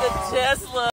the Tesla.